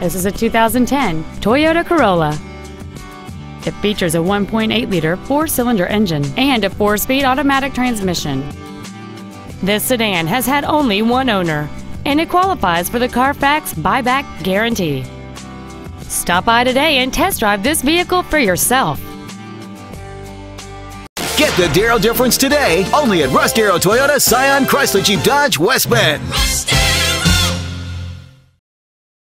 This is a 2010 Toyota Corolla. It features a 1.8 liter four cylinder engine and a four speed automatic transmission. This sedan has had only one owner and it qualifies for the Carfax buyback guarantee. Stop by today and test drive this vehicle for yourself. Get the Darrow difference today only at Russ Darrow Toyota Scion Chrysler Jeep Dodge West Bend.